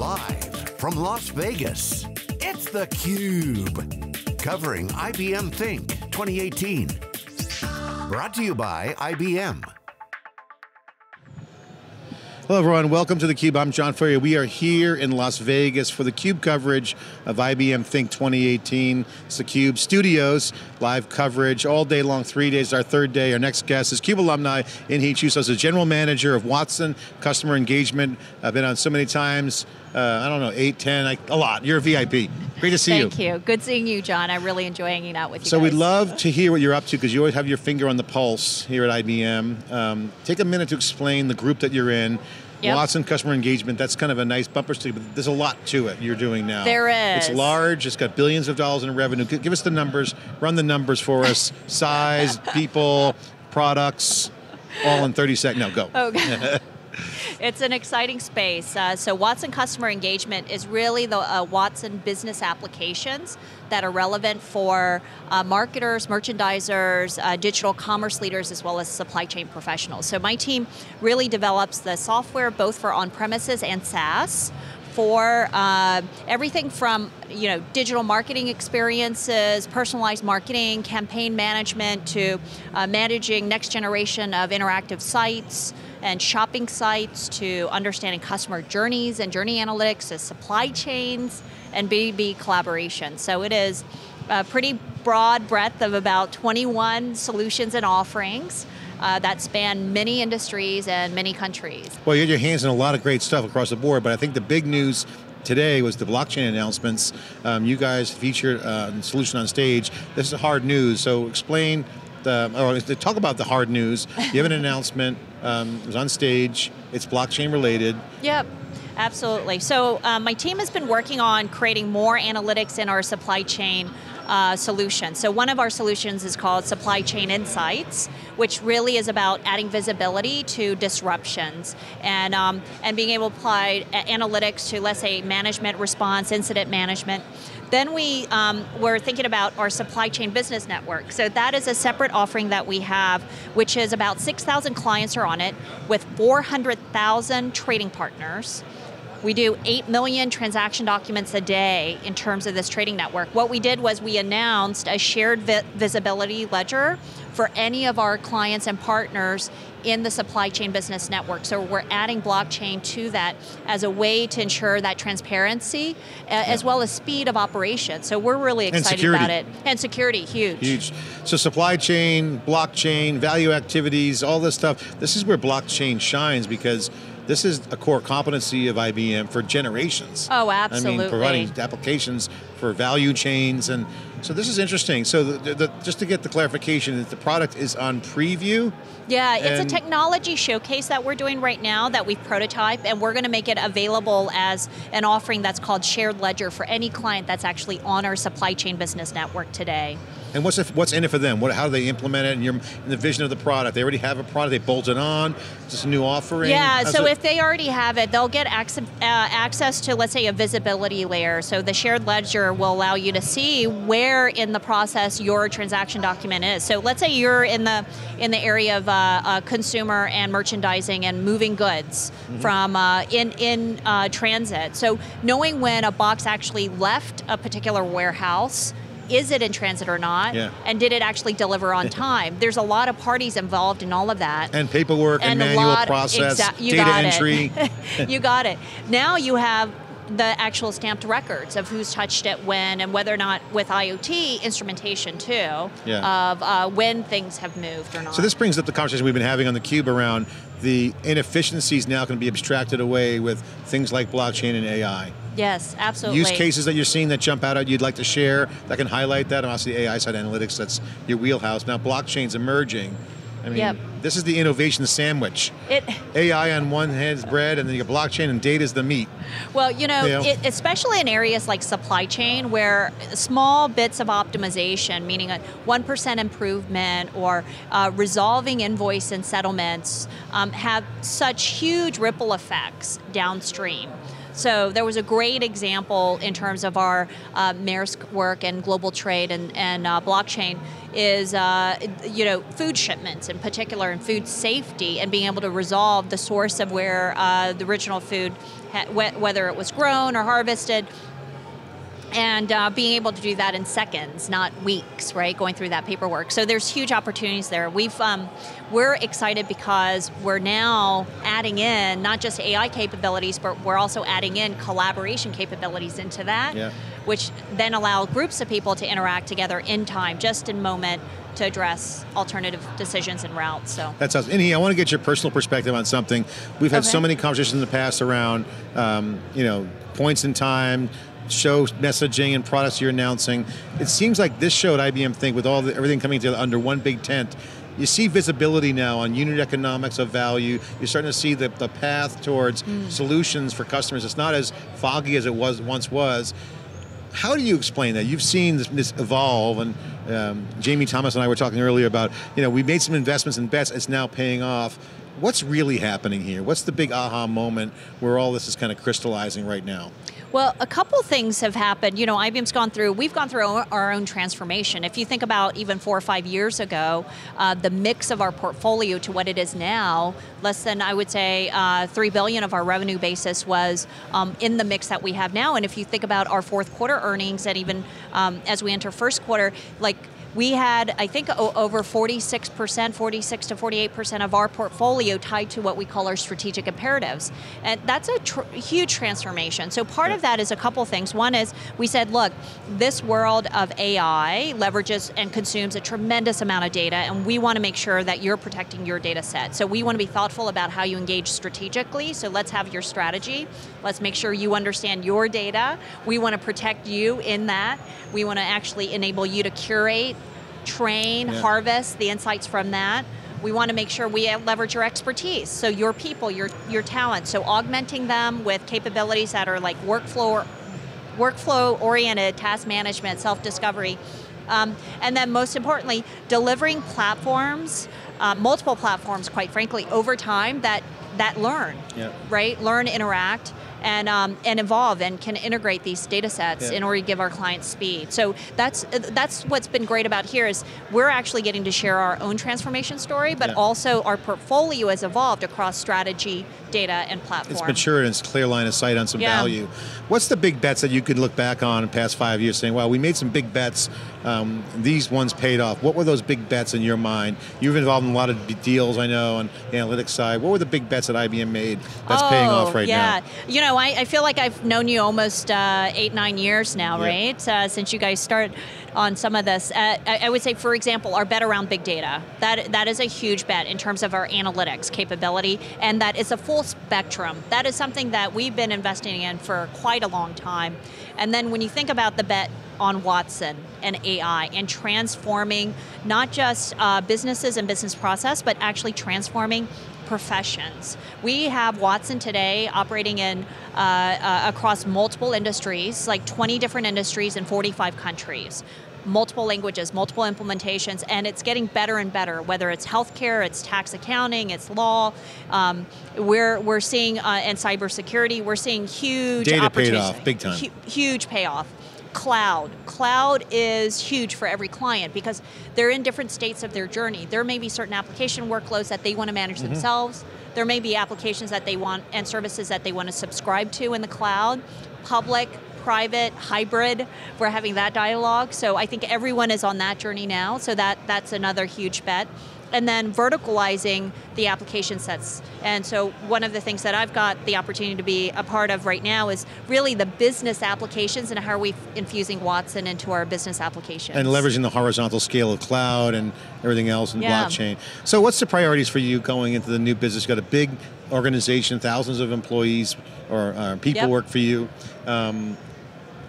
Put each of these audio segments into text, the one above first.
Live from Las Vegas, it's theCUBE. Covering IBM Think 2018. Brought to you by IBM. Hello everyone, welcome to theCUBE. I'm John Furrier. We are here in Las Vegas for the CUBE coverage of IBM Think 2018. It's theCUBE Studios, live coverage all day long, three days, our third day. Our next guest is CUBE alumni, Inhi Cho Suh, the General Manager of Watson Customer Engagement. I've been on so many times, uh, I don't know, eight, ten, I, a lot. You're a VIP. Great to see Thank you. Thank you. Good seeing you, John. I really enjoy hanging out with you So guys. we'd love to hear what you're up to because you always have your finger on the pulse here at IBM. Um, take a minute to explain the group that you're in. Yep. Watson customer engagement, that's kind of a nice bumper sticker, but there's a lot to it you're doing now. There is. It's large, it's got billions of dollars in revenue. Give us the numbers, run the numbers for us. Size, people, products, all in 30 seconds. No, go. Okay. it's an exciting space. Uh, so Watson customer engagement is really the uh, Watson business applications that are relevant for uh, marketers, merchandisers, uh, digital commerce leaders, as well as supply chain professionals. So my team really develops the software both for on-premises and SaaS for uh, everything from you know digital marketing experiences, personalized marketing, campaign management, to uh, managing next generation of interactive sites and shopping sites, to understanding customer journeys and journey analytics, as supply chains and B2B collaboration. So it is a pretty broad breadth of about 21 solutions and offerings. Uh, that span many industries and many countries. Well, you had your hands in a lot of great stuff across the board, but I think the big news today was the blockchain announcements. Um, you guys featured uh, a solution on stage. This is hard news, so explain the, or talk about the hard news. You have an announcement, um, it was on stage, it's blockchain related. Yep. Absolutely. So um, my team has been working on creating more analytics in our supply chain uh, solution. So one of our solutions is called Supply Chain Insights, which really is about adding visibility to disruptions and, um, and being able to apply analytics to, let's say, management response, incident management. Then we um, were thinking about our supply chain business network. So that is a separate offering that we have, which is about 6,000 clients are on it with 400,000 trading partners. We do 8 million transaction documents a day in terms of this trading network. What we did was we announced a shared vi visibility ledger for any of our clients and partners in the supply chain business network. So we're adding blockchain to that as a way to ensure that transparency yeah. as well as speed of operation. So we're really excited about it. And security, huge. Huge. So supply chain, blockchain, value activities, all this stuff, this is where blockchain shines because this is a core competency of IBM for generations. Oh, absolutely. I mean, providing applications for value chains, and so this is interesting. So the, the, just to get the clarification, the product is on preview, yeah, it's a technology showcase that we're doing right now that we've prototyped, and we're going to make it available as an offering that's called Shared Ledger for any client that's actually on our supply chain business network today. And what's what's in it for them? What, how do they implement it in, your, in the vision of the product? They already have a product, they bolt it on, is this a new offering? Yeah, How's so it? if they already have it, they'll get access, uh, access to, let's say, a visibility layer. So the shared ledger will allow you to see where in the process your transaction document is. So let's say you're in the, in the area of uh, uh, consumer and merchandising and moving goods mm -hmm. from uh, in, in uh, transit. So knowing when a box actually left a particular warehouse, is it in transit or not? Yeah. And did it actually deliver on time? There's a lot of parties involved in all of that. And paperwork and, and manual process, data entry. you got it. Now you have the actual stamped records of who's touched it when and whether or not with IoT instrumentation too yeah. of uh, when things have moved or not. So this brings up the conversation we've been having on the cube around the inefficiencies now can be abstracted away with things like blockchain and AI. Yes, absolutely. Use cases that you're seeing that jump out at you'd like to share that can highlight that, and also the AI side analytics, that's your wheelhouse. Now blockchain's emerging. I mean, yep. this is the innovation sandwich. It, AI on one hand is bread, and then you got blockchain and data is the meat. Well, you know, you know? It, especially in areas like supply chain, where small bits of optimization, meaning a 1% improvement or uh, resolving invoice and settlements, um, have such huge ripple effects downstream. So there was a great example in terms of our uh, Maersk work and global trade and, and uh, blockchain is uh, you know food shipments in particular and food safety and being able to resolve the source of where uh, the original food, whether it was grown or harvested, and uh, being able to do that in seconds, not weeks, right? Going through that paperwork. So there's huge opportunities there. We've um, we're excited because we're now adding in not just AI capabilities, but we're also adding in collaboration capabilities into that, yeah. which then allow groups of people to interact together in time, just in moment, to address alternative decisions and routes. So that's awesome. Inhi, I want to get your personal perspective on something. We've had okay. so many conversations in the past around, um, you know, points in time, show messaging and products you're announcing. It seems like this show at IBM Think, with all the, everything coming together under one big tent, you see visibility now on unit economics of value. You're starting to see the, the path towards mm. solutions for customers. It's not as foggy as it was once was. How do you explain that? You've seen this, this evolve, and um, Jamie Thomas and I were talking earlier about, you know, we made some investments and bets, it's now paying off. What's really happening here? What's the big aha moment where all this is kind of crystallizing right now? Well, a couple things have happened. You know, IBM's gone through, we've gone through our own transformation. If you think about even four or five years ago, uh, the mix of our portfolio to what it is now, less than, I would say, uh, three billion of our revenue basis was um, in the mix that we have now. And if you think about our fourth quarter earnings and even um, as we enter first quarter, like we had, I think, over 46%, 46 to 48% of our portfolio tied to what we call our strategic imperatives. And that's a tr huge transformation. So part yeah. of that is a couple things. One is we said, look, this world of AI leverages and consumes a tremendous amount of data, and we want to make sure that you're protecting your data set. So we want to be thoughtful about how you engage strategically. So let's have your strategy. Let's make sure you understand your data. We want to protect you in that. We want to actually enable you to curate train, yeah. harvest the insights from that. We want to make sure we leverage your expertise, so your people, your your talent. So augmenting them with capabilities that are like workflow, workflow oriented, task management, self discovery, um, and then most importantly, delivering platforms, uh, multiple platforms, quite frankly, over time that that learn, yeah. right? Learn, interact, and um, and evolve and can integrate these data sets yeah. in order to give our clients speed. So that's that's what's been great about here is we're actually getting to share our own transformation story, but yeah. also our portfolio has evolved across strategy, data, and platform. It's matured and it's clear line of sight on some yeah. value. What's the big bets that you could look back on in the past five years saying, well, we made some big bets, um, these ones paid off. What were those big bets in your mind? You've been involved in a lot of deals, I know, on the analytics side. What were the big bets that IBM made that's oh, paying off right yeah. now? You know, I, I, feel like I've known you almost uh, eight, nine years now, yeah. right? Uh, since you guys started on some of this. Uh, I, I, would say, for example, our bet around big data. That that is a huge bet in terms of our analytics capability, and that is a full spectrum. That is something that we've been investing in for quite a long time. And then when you think about the bet on Watson and AI and transforming not just uh, businesses and business process, but actually transforming professions. We have Watson today operating in uh, uh, across multiple industries, like 20 different industries in 45 countries multiple languages, multiple implementations, and it's getting better and better. Whether it's healthcare, it's tax accounting, it's law. Um, we're we're seeing uh, and cybersecurity. We're seeing huge data paid off big time. Hu- huge payoff cloud. Cloud is huge for every client because they're in different states of their journey. There may be certain application workloads that they want to manage mm-hmm. themselves. There may be applications that they want and services that they want to subscribe to in the cloud. Public, private, hybrid, we're having that dialogue. So I think everyone is on that journey now. So that that's another huge bet and then verticalizing the application sets. And so one of the things that I've got the opportunity to be a part of right now is really the business applications and how are we infusing Watson into our business applications. And leveraging the horizontal scale of cloud and everything else and yeah. blockchain. So what's the priorities for you going into the new business? You've got a big organization, thousands of employees or uh, people yep. work for you. Um,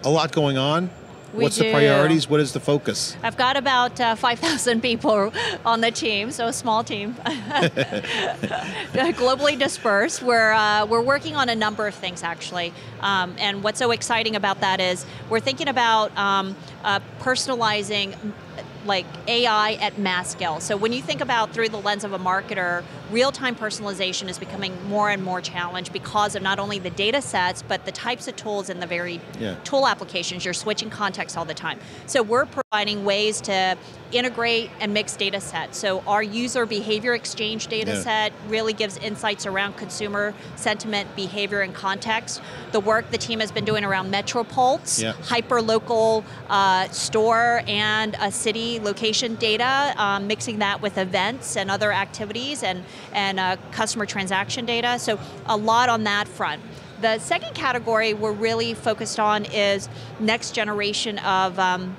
a lot going on. We What's do. the priorities? What is the focus? I've got about uh, 5,000 people on the team, so a small team. Globally dispersed. We're, uh, we're working on a number of things actually. Um, and what's so exciting about that is we're thinking about um, uh, personalizing like AI at mass scale. So when you think about through the lens of a marketer, real-time personalization is becoming more and more challenged because of not only the data sets, but the types of tools and the very Yeah. tool applications. You're switching context all the time. So we're providing ways to integrate and mix data sets. So our user behavior exchange data Yeah. set really gives insights around consumer sentiment, behavior, and context. The work the team has been doing around MetroPulse, Yeah. hyper-local uh, store and a city location data, um, mixing that with events and other activities and, and uh, customer transaction data. So a lot on that front. The second category we're really focused on is next generation of um,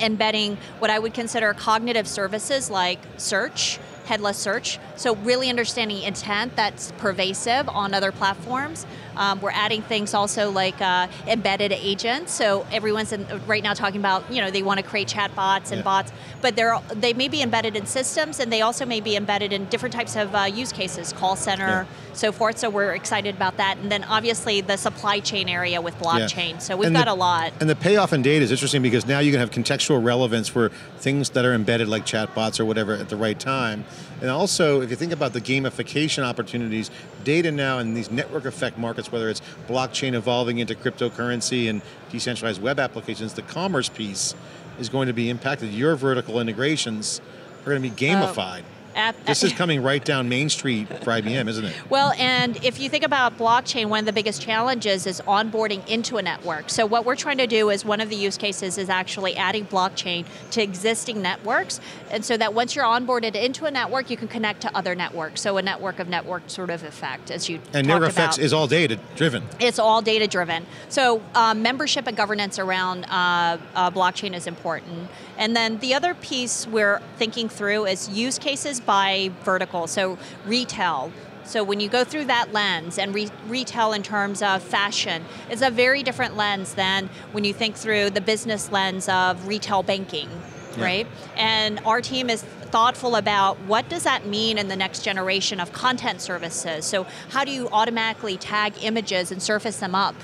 embedding what I would consider cognitive services like search, headless search. So really understanding intent that's pervasive on other platforms. Um, we're adding things also like uh, embedded agents. So everyone's in, right now talking about you know they want to create chatbots and Yeah. bots, but they're they may be embedded in systems and they also may be embedded in different types of uh, use cases, call center, so forth. So we're excited about that. And then obviously the supply chain area with blockchain. So we've And got the- a lot. And the payoff in data is interesting because now you can have contextual relevance for things that are embedded like chatbots or whatever at the right time. And also, if you think about the gamification opportunities, data now in these network effect markets, whether it's blockchain evolving into cryptocurrency and decentralized web applications, the commerce piece is going to be impacted. Your vertical integrations are going to be oh, gamified. At- this is coming right down Main Street for IBM, isn't it? Well, and if you think about blockchain, one of the biggest challenges is onboarding into a network. So what we're trying to do is one of the use cases is actually adding blockchain to existing networks, and so that once you're onboarded into a network, you can connect to other networks. So a network of network sort of effect, as you And network effects is all data driven. It's all data driven. So um, membership and governance around uh, uh, blockchain is important. And then the other piece we're thinking through is use cases by vertical. So retail. So when you go through that lens and re- retail in terms of fashion is a very different lens than when you think through the business lens of retail banking, Yeah. right? And our team is thoughtful about what does that mean in the next generation of content services. So how do you automatically tag images and surface them up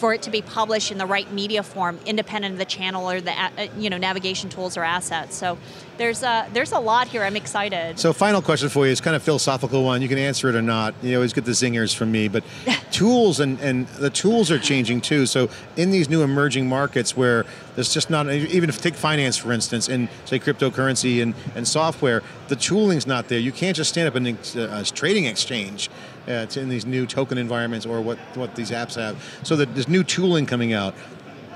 for it to be published in the right media form, independent of the channel or the uh, you know navigation tools or assets. So there's a there's a lot here. I'm excited. So, final question for you. is kind of philosophical one. You can answer it or not. You always get the zingers from me, but tools and, and the tools are changing too. So, in these new emerging markets where there's just not, even if take finance for instance, in say cryptocurrency and, and software, the tooling's not there. You can't just stand up ex- uh, a trading exchange uh, to- in these new token environments or what, what these apps have. So, that there's new tooling coming out.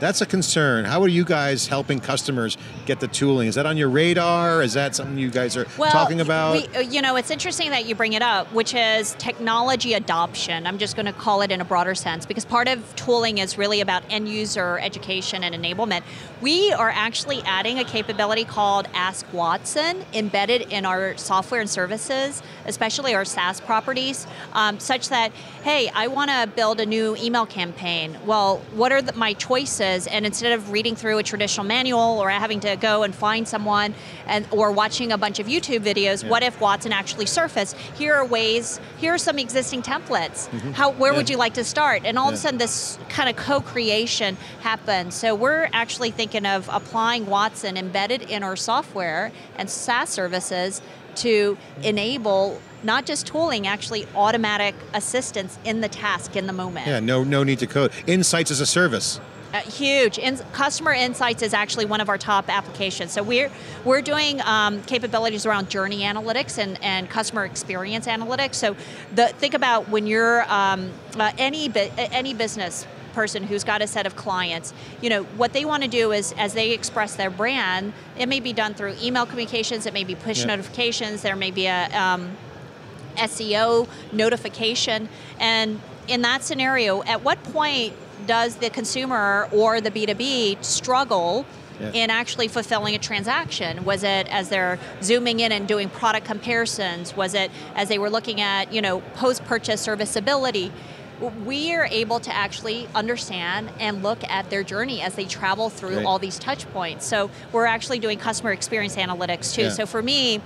That's a concern. How are you guys helping customers get the tooling? Is that on your radar? Is that something you guys are well, talking about? We, uh, you know, it's interesting that you bring it up, which is technology adoption. I'm just going to call it in a broader sense because part of tooling is really about end user education and enablement. We are actually adding a capability called Ask Watson embedded in our software and services, especially our SaaS properties, um, such that, hey, I want to build a new email campaign. Well, what are the, my choices? And instead of reading through a traditional manual or having to go and find someone and or watching a bunch of YouTube videos, what if Watson actually surfaced? Here are ways, here are some existing templates. Mm-hmm. How where Yeah. would you like to start? And all of a sudden this kind of co-creation happens. So we're actually thinking of applying Watson embedded in our software and SaaS services to enable not just tooling, actually automatic assistance in the task in the moment. Yeah, no, no need to code. Insights as a service. Uh, huge. In- customer insights is actually one of our top applications. So we're we're doing um, capabilities around journey analytics and, and customer experience analytics. So the think about when you're um, uh, any any business person who's got a set of clients you know what they want to do is as they express their brand it may be done through email communications it may be push Yeah. notifications there may be a um, SEO notification. And in that scenario, at what point does the consumer or the B2B struggle Yeah. in actually fulfilling a transaction? Was it as they're zooming in and doing product comparisons? Was it as they were looking at, you know, post-purchase serviceability? We are able to actually understand and look at their journey as they travel through Great. all these touch points. So we're actually doing customer experience analytics too. Yeah. So for me,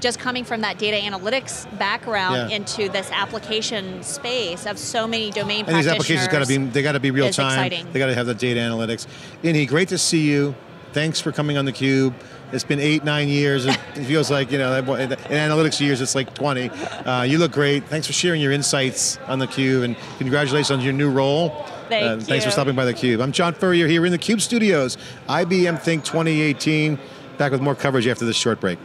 just coming from that data analytics background Yeah. into this application space of so many domain And these applications got to be they got to be real time. exciting. They got to have the data analytics. Inhi, great to see you. Thanks for coming on the Cube. It's been eight, nine years. It feels like, you know, in analytics years, it's like 20. Uh, you look great. Thanks for sharing your insights on theCUBE, and congratulations on your new role. Thank uh, Thanks for stopping by theCUBE. I'm John Furrier here in the CUBE studios, IBM Think 2018. Back with more coverage after this short break.